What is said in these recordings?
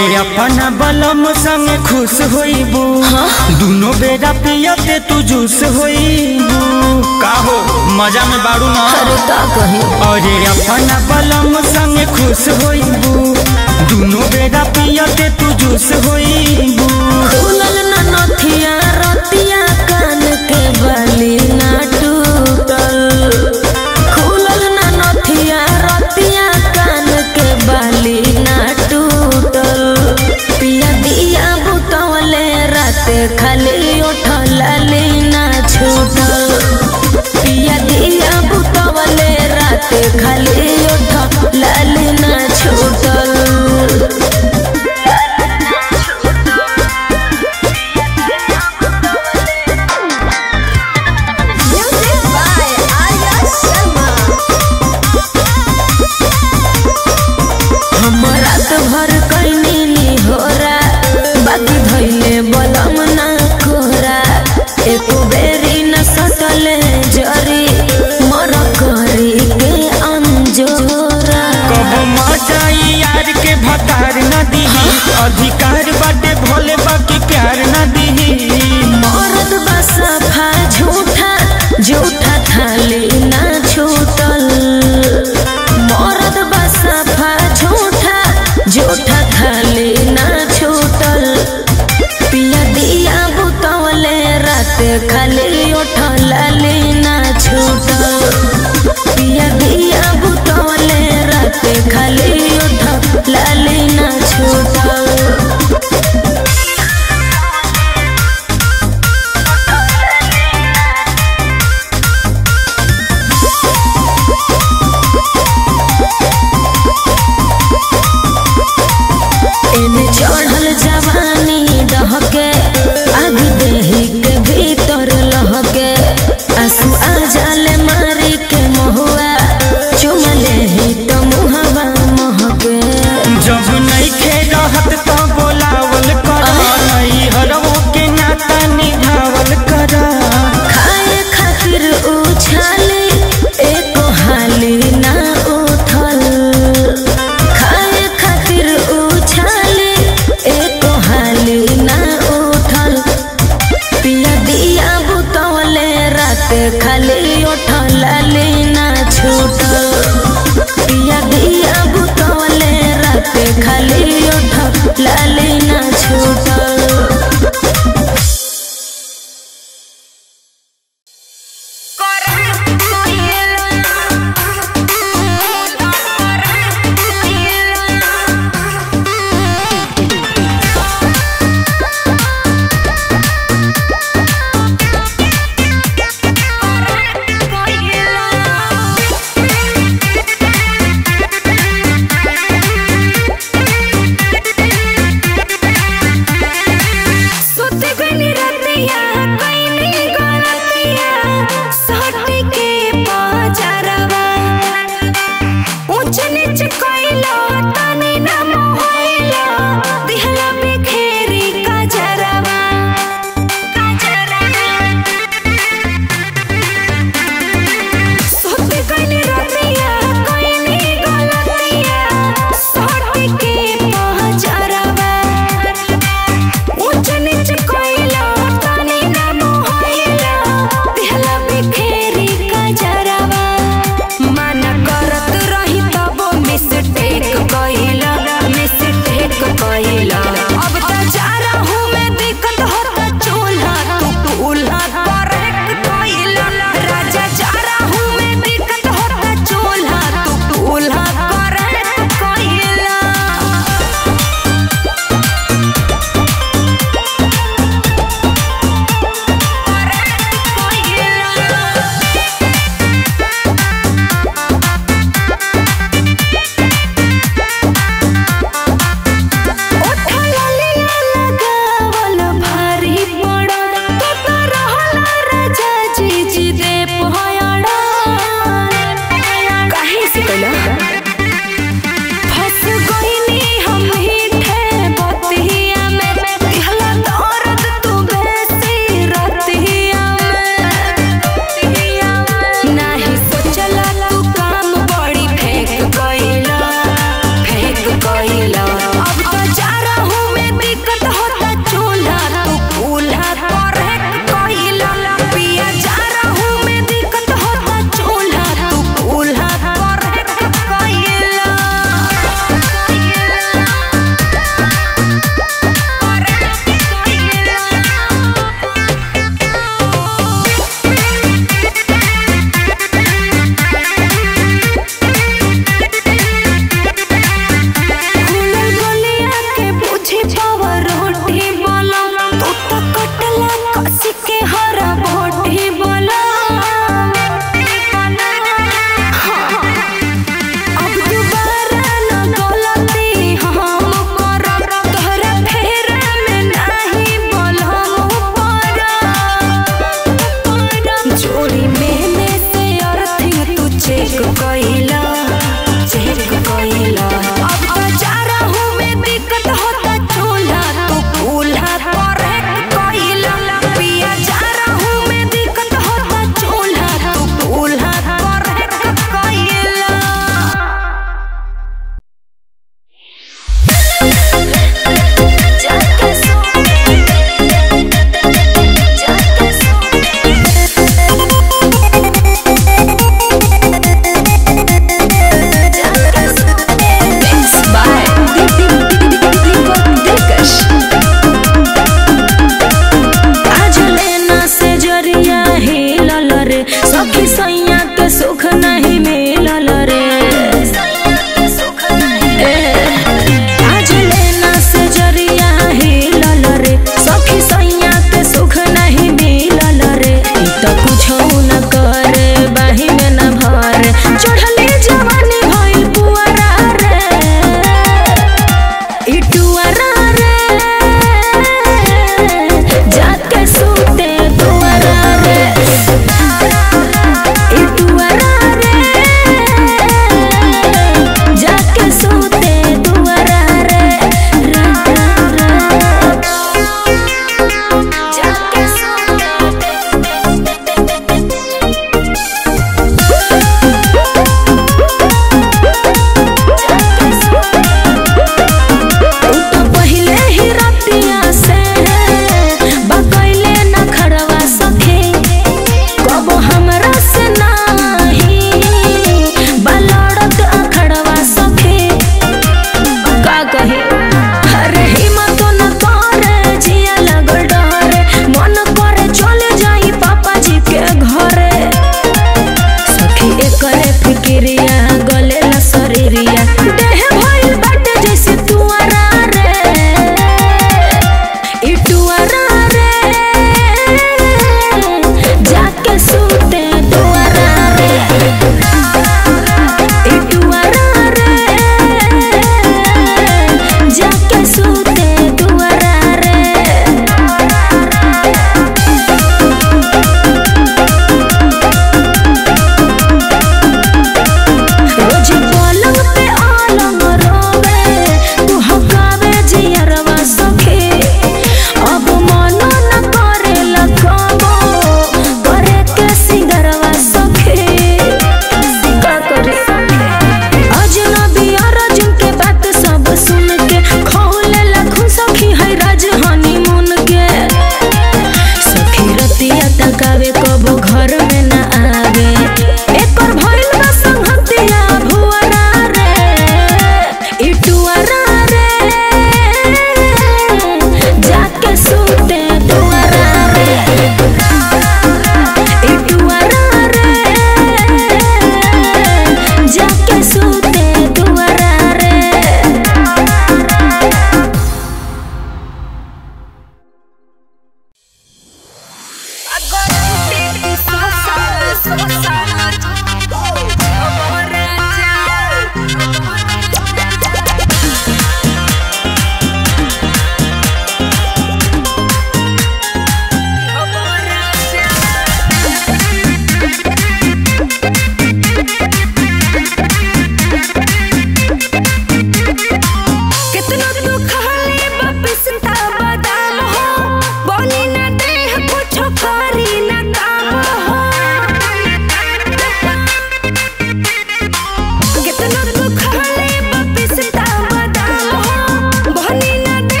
ले अपन बलम संग खुश होइबू। दोनों बेरा पियते तू जूस होइबू। का हो मज़ा में बाड़ू ना? अरे का कहे। अरे अपन बलम संग खुश होइबू। दोनों बेरा पियते तू जूस होइबू। right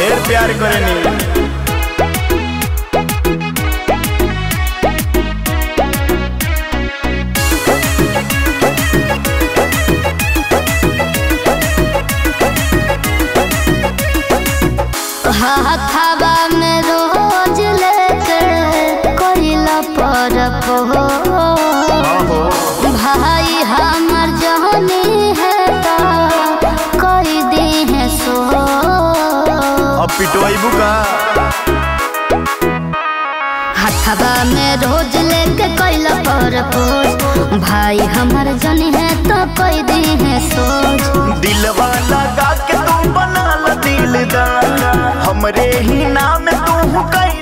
ढेर प्यार करेनी हाथ हाँ, बुगा। में रोज लेके कैल पर पोज भाई हमर जन है तो कोई दे है सोच। दिलवा लगा के तू बना ला दिलदार। हमरे ही नाम तू कई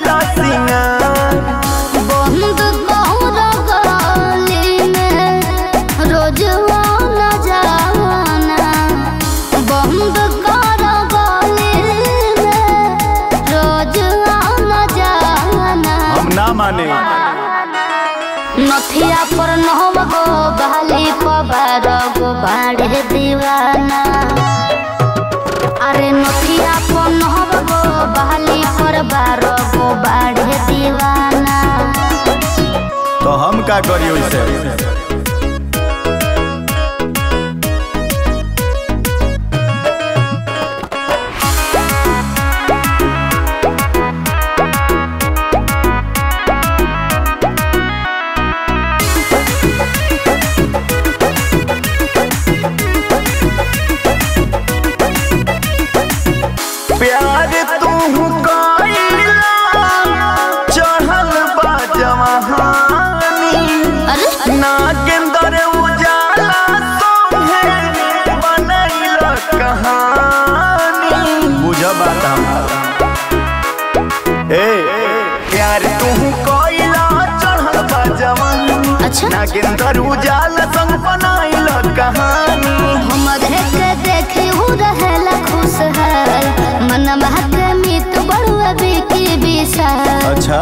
का करियो इसे। नागेंद्र उजाल संग बनाइल कहानी। हम देख देख रहल खुश है मन महक मित बड़ुआ बिकी बिसा अच्छा।